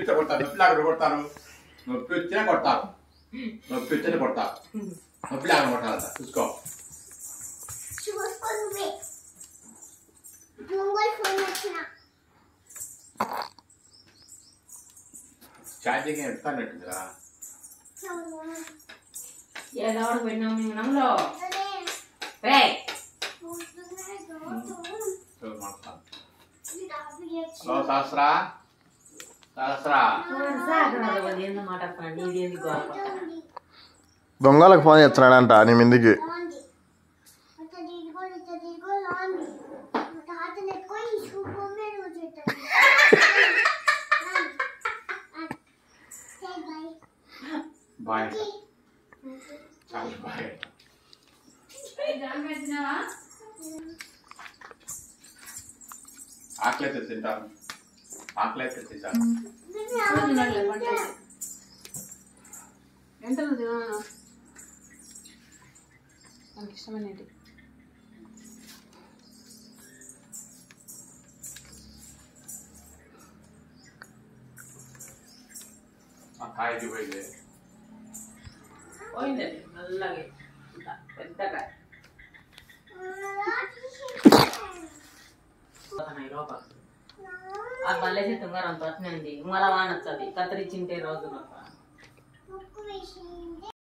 నొప్పిస్తే కొడతాను నొప్పి లేకుండా కొడతాను నొప్పి వచ్చినా కొడతాను నొప్పి వచ్చినా కొడతాను నొప్పి లేకుండా కొట్టాలంట. చూసుకో. ఛార్జింగ్ ఎత్తానట్టుందిరా ఏదో మీ నమ్మలో అదే. రే దొంగలకు ఫోన్ చేస్తున్నాడంట నీ మిందికి. ఆకలి తింటాను. ఆకలి అయితే తింటాను నాకు ఇష్టమైనది ఆ కాయకి పోయింది. పోయిందండి నల్లగా పెద్దగా. పోతున్నాయి లోపల. ఆ బల్లేసి తుంగారం తోటనే ఉంది మళ్ళా వానొచ్చది కత్తిరించింటే రోజు ముక్కు